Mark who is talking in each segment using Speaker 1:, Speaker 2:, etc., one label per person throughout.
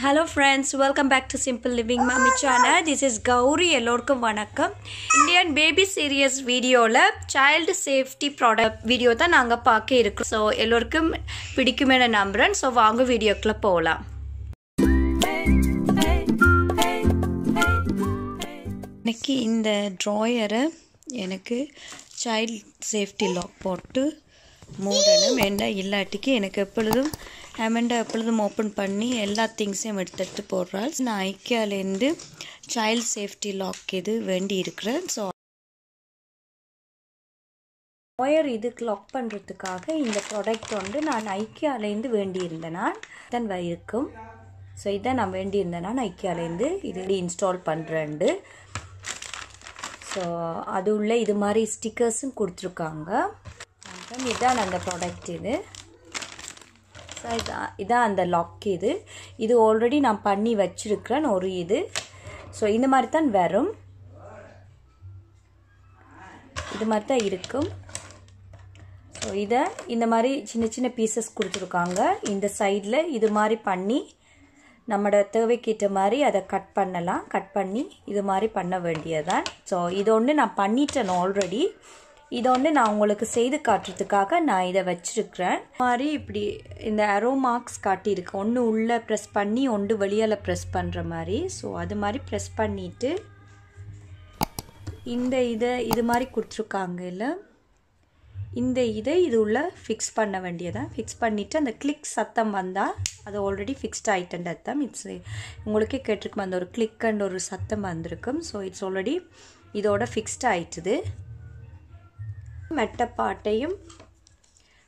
Speaker 1: Hello friends welcome back to simple living mummy channel this is Gowri எல்லோருக்கும் வணக்கம். Indian baby series வீடியோவில் child safety product video தான் நாங்கள் பார்க்க இருக்கோம் ஸோ எல்லோருக்கும் பிடிக்குமே நம்புகிறேன் ஸோ வாங்க வீடியோக்குள்ளே போகலாம் இன்னைக்கு இந்த ட்ராயரை எனக்கு சைல்ட் சேஃப்டி லாக் போட்டு மூடணும் வேண்டாம் இல்லாட்டிக்கு எனக்கு எப்பொழுதும் அமெண்டா எப்பொழுதும் ஓப்பன் பண்ணி எல்லா திங்ஸையும் எடுத்துகிட்டு போடுறாள். நான் ஐக்கியாலேருந்து சைல்ட் சேஃப்டி லாக் இது வேண்டி இருக்கிறேன். ஸோ ஒயர் இதுக்கு லாக் பண்ணுறதுக்காக இந்த ப்ராடக்ட் வந்து நான் ஐக்கியாலேருந்து வேண்டியிருந்தேனா தான் இருக்கும். ஸோ இதான் நான் வேண்டியிருந்தேனா நான் ஐக்கியாலேருந்து இது இன்ஸ்டால் பண்ணுறேன்டு ஸோ அது உள்ள இது மாதிரி ஸ்டிக்கர்ஸும் கொடுத்துருக்காங்க. இதுதான் அந்த ப்ராடக்ட் இது. ஸோ இதான் இதான் அந்த லாக் இது. இது ஆல்ரெடி நான் பண்ணி வச்சுருக்கிறேன் ஒரு இது. ஸோ இந்த மாதிரி தான் வரும். இது மாதிரி தான் இருக்கும். ஸோ இதை இந்த மாதிரி சின்ன சின்ன பீசஸ் கொடுத்துருக்காங்க. இந்த சைடில் இது மாதிரி பண்ணி நம்மளோட தேவைக்கேற்ற மாதிரி அதை கட் பண்ணலாம். கட் பண்ணி இது மாதிரி பண்ண வேண்டியதான் ஸோ இது ஒன்று நான் பண்ணிட்டேன் ஆல்ரெடி இதை ஒன்று நான் உங்களுக்கு செய்து காட்டுறதுக்காக நான் இதை வச்சுருக்கிறேன். மாதிரி இப்படி இந்த அரோ மார்க்ஸ் காட்டியிருக்கு. ஒன்று உள்ளே ப்ரெஸ் பண்ணி ஒன்று வெளியால் ப்ரெஸ் பண்ணுற மாதிரி. ஸோ அது மாதிரி ப்ரெஸ் பண்ணிவிட்டு இந்த இதை இது மாதிரி கொடுத்துருக்காங்க இல்லை? இந்த இதை இது உள்ள ஃபிக்ஸ் பண்ண வேண்டியதான் ஃபிக்ஸ் பண்ணிவிட்டு அந்த கிளிக் சத்தம் வந்தால் அது ஆல்ரெடி ஃபிக்ஸ்ட் ஆகிட்டேன் அர்த்தம் இட்ஸ் உங்களுக்கே கேட்டிருக்கும் அந்த ஒரு கிளிக் அண்ட் ஒரு சத்தம் வந்திருக்கும். ஸோ இட்ஸ் ஆல்ரெடி இதோட ஃபிக்ஸ்ட் ஆயிட்டுது. மெட்ட பாட்டையும்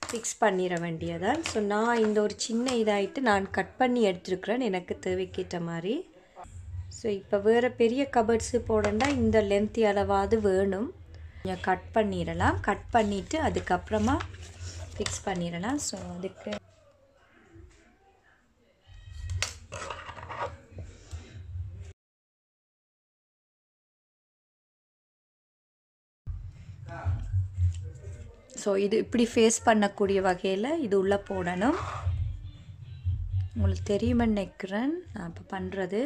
Speaker 1: ஃபிக்ஸ் பண்ணிட வேண்டியதான் ஸோ நான் இந்த ஒரு சின்ன இதாகிட்டு நான் கட் பண்ணி எடுத்துருக்குறேன். எனக்கு தேவைக்கேற்ற மாதிரி. ஸோ இப்போ வேறு பெரிய கபர்ட்ஸு போடண்டா இந்த லென்த் அளவாவது வேணும். கொஞ்சம் கட் பண்ணிடலாம். கட் பண்ணிவிட்டு அதுக்கப்புறமா ஃபிக்ஸ் பண்ணிடலாம். ஸோ அதுக்கு ஸோ இது இப்படி ஃபேஸ் பண்ணக்கூடிய வகையில் இது உள்ளே போடணும். உங்களுக்கு தெரியுமென்னு நினைக்கிறேன். நான் இப்போ பண்ணுறது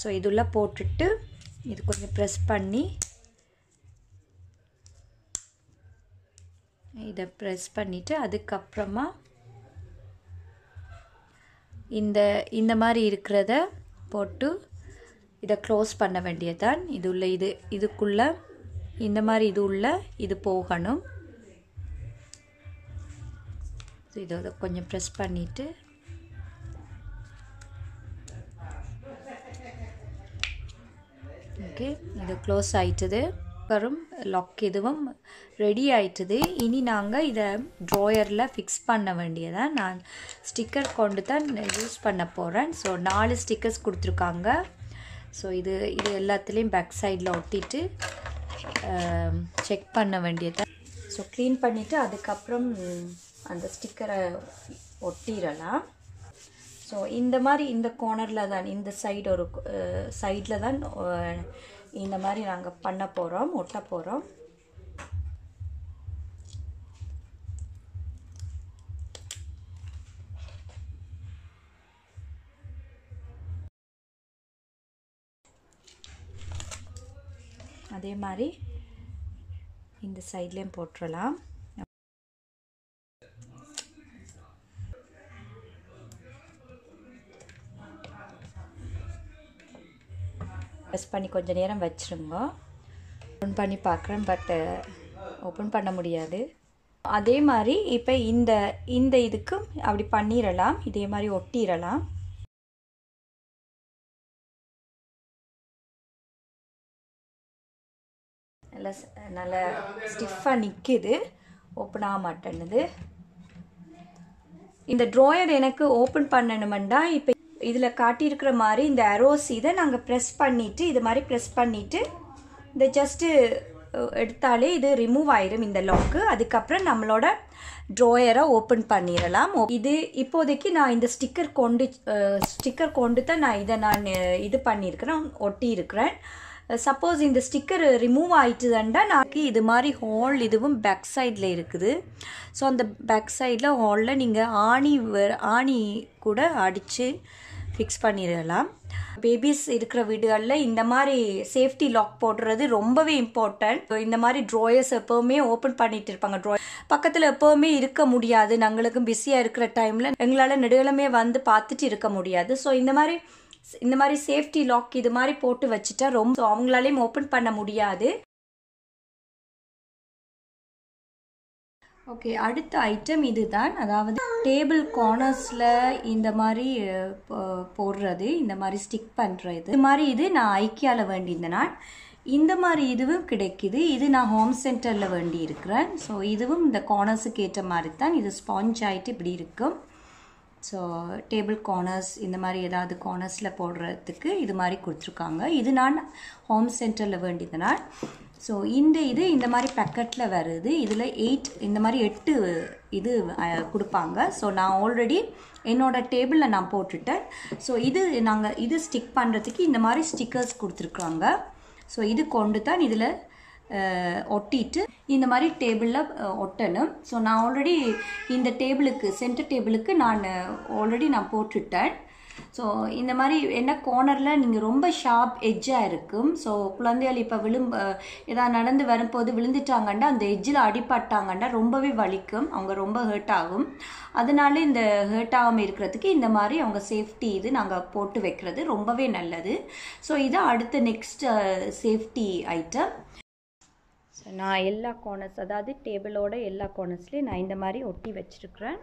Speaker 1: ஸோ இது உள்ளே போட்டுட்டு இது கொஞ்சம் ப்ரெஸ் பண்ணி இதை ப்ரெஸ் பண்ணிவிட்டு அதுக்கப்புறமா இந்த இந்த மாதிரி இருக்கிறத போட்டு இதை க்ளோஸ் பண்ண வேண்டியதான் இது உள்ள இது இதுக்குள்ளே இந்த மாதிரி இது உள்ள இது போகணும். ஸோ இதை கொஞ்சம் ப்ரெஸ் பண்ணிவிட்டு ஓகே இது க்ளோஸ் ஆயிட்டுது. அப்புறம் லாக் இதுவும் ரெடி ஆயிட்டுது. இனி நாங்கள் இதை ட்ராயரில் ஃபிக்ஸ் பண்ண வேண்டியதான் நான் ஸ்டிக்கர் கொண்டு தான் யூஸ் பண்ண போகிறேன் ஸோ நாலு ஸ்டிக்கர்ஸ் கொடுத்துருக்காங்க. ஸோ இது இது எல்லாத்துலேயும் பேக் சைடில் ஒட்டிட்டு செக் பண்ண வேண்டியதான் ஸோ க்ளீன் பண்ணிவிட்டு அதுக்கப்புறம் அந்த ஸ்டிக்கரை ஒட்டிடலாம். ஸோ இந்த மாதிரி இந்த கோனரில் தான் இந்த சைடு ஒரு சைடில் தான் இந்த மாதிரி நாங்கள் பண்ண போகிறோம் ஒட்ட போகிறோம் அதே மாதிரி இந்த சைட்லேயும் போட்டுடலாம். ப்ரெஸ் பண்ணி கொஞ்சம் நேரம் வச்சுருங்க. ஓப்பன் பண்ணி பார்க்குறேன் பட்டு ஓப்பன் uh, பண்ண முடியாது. அதே மாதிரி இப்போ இந்த இந்த இதுக்கும் அப்படி பண்ணிடலாம் இதே மாதிரி ஒட்டிடலாம் நல்லா நல்லா ஸ்டிஃபாக நிற்கிது ஓப்பன் ஆக மாட்டேன்னுது. இந்த ட்ராயர் எனக்கு ஓப்பன் பண்ணணுமெண்டா இப்போ இதில் காட்டியிருக்கிற மாதிரி இந்த அரோஸ் இதை நாங்கள் ப்ரெஸ் பண்ணிவிட்டு இது மாதிரி ப்ரெஸ் பண்ணிவிட்டு இந்த ஜஸ்ட்டு எடுத்தாலே இது ரிமூவ் ஆயிரும் இந்த லாக்கு அதுக்கப்புறம் நம்மளோட ட்ராயரை ஓப்பன் பண்ணிடலாம். இது இப்போதைக்கு நான் இந்த ஸ்டிக்கர் கொண்டு ஸ்டிக்கர் கொண்டு தான் நான் இதை நான் இது பண்ணியிருக்கிறேன் ஒட்டியிருக்கிறேன். சப்போஸ் இந்த ஸ்டிக்கர் ரிமூவ் ஆயிட்டுதான்டா நான் இது மாதிரி ஹால் இதுவும் பேக் சைடில் இருக்குது. ஸோ அந்த பேக் சைடில் ஹாலில் நீங்கள் ஆணி ஆணி கூட அடித்து ஃபிக்ஸ் பண்ணிடலாம். பேபிஸ் இருக்கிற வீடுகளில் இந்த மாதிரி சேஃப்டி லாக் போடுறது ரொம்பவே இம்பார்ட்டன்ட் இந்த மாதிரி ட்ராயர்ஸ் எப்போவுமே ஓப்பன் பண்ணிட்டு இருப்பாங்க. ட்ரா பக்கத்தில் எப்போவுமே இருக்க முடியாது. நாங்களுக்கும் பிஸியாக இருக்கிற டைமில் எங்களால் நெடுகளுமே வந்து பார்த்துட்டு இருக்க முடியாது. ஸோ இந்த மாதிரி இந்த மாதிரி சேஃப்டி லாக் இது மாதிரி போட்டு வச்சுட்டா ரொம்ப அவங்களாலையும் ஓப்பன் பண்ண முடியாது. ஓகே அடுத்த ஐட்டம் இதுதான். அதாவது டேபிள் கார்னர்ஸில் இந்த மாதிரி போடுறது இந்த மாதிரி ஸ்டிக் பண்ணுறது இது மாதிரி இது நான் ஐக்கியாவில் வேண்டியிருந்த நான் இந்த மாதிரி இதுவும் கிடைக்குது. இது நான் ஹோம் சென்டரில் வேண்டி இருக்கிறேன் ஸோ இதுவும் இந்த கார்னர்ஸுக்கு ஏற்ற மாதிரி தான். இது ஸ்பாஞ்ச் ஆகிட்டு இப்படி இருக்கும். ஸோ டேபிள் கார்னர்ஸ் இந்த மாதிரி ஏதாவது கார்னர்ஸில் போடுறதுக்கு இது மாதிரி கொடுத்துருக்காங்க. இது நான் ஹோம் சென்டரில் வேண்டியதுனால் ஸோ இந்த இது இந்த மாதிரி பேக்கெட்டில் வருது. இதில் எயிட் இந்த மாதிரி எட்டு இது கொடுப்பாங்க. ஸோ நான் ஆல்ரெடி என்னோடய டேபிளில் நான் போட்டுட்டேன். ஸோ இது நாங்கள் இது ஸ்டிக் பண்ணுறதுக்கு இந்த மாதிரி ஸ்டிக்கர்ஸ் கொடுத்துருக்குறாங்க ஸோ இது கொண்டு தான் இதில் ஒட்டிட்டு இந்த மாதிரி டேபிளில் ஒட்டணும். ஸோ நான் ஆல்ரெடி இந்த டேபிளுக்கு சென்டர் டேபிளுக்கு நான் ஆல்ரெடி நான் போட்டுட்டேன். ஸோ இந்த மாதிரி என்ன கோர்னரில் நீங்கள் ரொம்ப ஷார்ப் எட்ஜாக இருக்கும். ஸோ குழந்தைகள் இப்போ விழும்ப ஏதாவது நடந்து வரும்போது விழுந்துட்டாங்கன்னா அந்த எட்ஜில் அடிபட்டாங்கன்னா ரொம்பவே வலிக்கும். அவங்க ரொம்ப ஹேர்ட் ஆகும். அதனால இந்த ஹேர்ட் ஆகாமல் இருக்கிறதுக்கு இந்த மாதிரி அவங்க சேஃப்டி இது நாங்கள் போட்டு வைக்கிறது ரொம்பவே நல்லது. ஸோ இது அடுத்த நெக்ஸ்ட் சேஃப்டி ஐட்டம் ஸோ நான் எல்லா கோனர்ஸ் அதாவது டேபிளோட எல்லா கோனர்ஸ்லேயும் நான் இந்த மாதிரி ஒட்டி வச்சுருக்கிறேன்.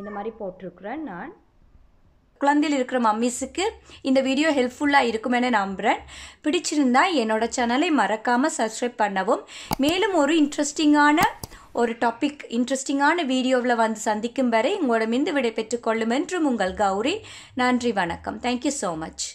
Speaker 1: இந்த மாதிரி போட்டிருக்குறேன் நான். குழந்தையில் இருக்கிற மம்மிஸுக்கு இந்த வீடியோ ஹெல்ப்ஃபுல்லாக இருக்குமென நம்புகிறேன் பிடிச்சிருந்தா என்னோட சேனலை மறக்காமல் சப்ஸ்கிரைப் பண்ணவும். மேலும் ஒரு இன்ட்ரெஸ்டிங்கான ஒரு டாபிக் இன்ட்ரெஸ்டிங்கான வீடியோவில் வந்து சந்திக்கும் வரை உங்களோட மிந்து விடை பெற்றுக்கொள்ளும் என்றும் உங்கள் கௌரி. நன்றி வணக்கம். Thank you so much